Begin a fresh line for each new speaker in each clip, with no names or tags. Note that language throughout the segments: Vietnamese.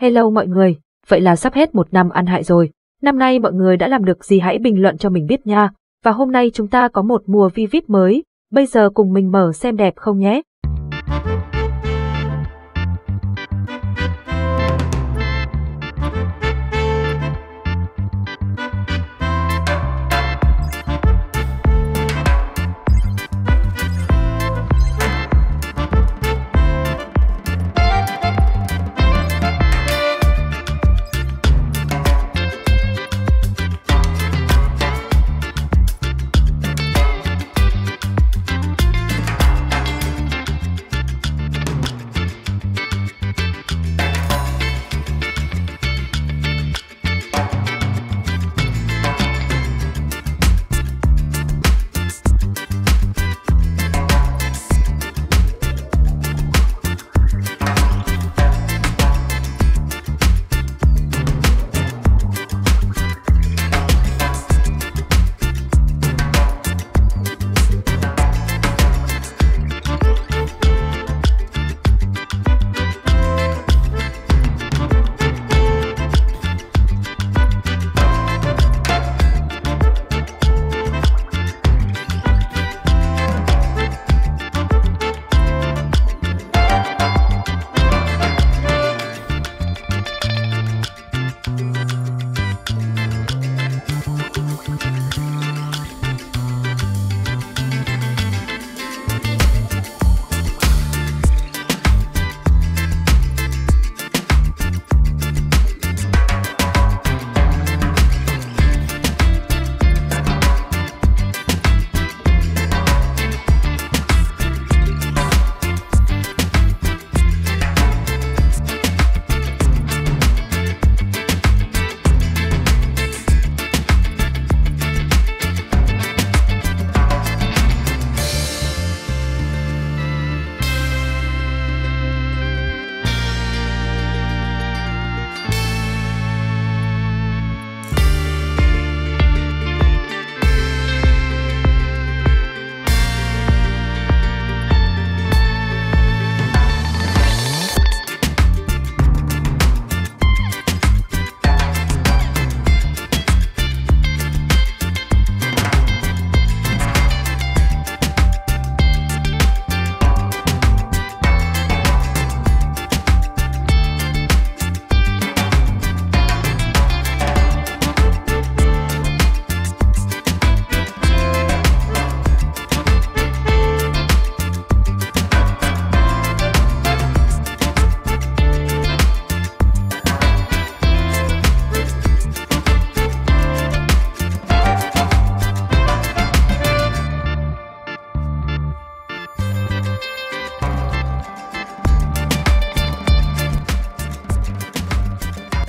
Hello mọi người, vậy là sắp hết một năm ăn hại rồi. Năm nay mọi người đã làm được gì hãy bình luận cho mình biết nha. Và hôm nay chúng ta có một mùa Vivid mới, bây giờ cùng mình mở xem đẹp không nhé.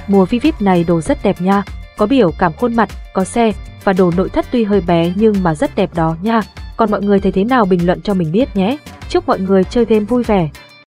Mùa Vivid này đồ rất đẹp nha, có biểu cảm khuôn mặt, có xe, và đồ nội thất tuy hơi bé nhưng mà rất đẹp đó nha. Còn mọi người thấy thế nào bình luận cho mình biết nhé. Chúc mọi người chơi game vui vẻ.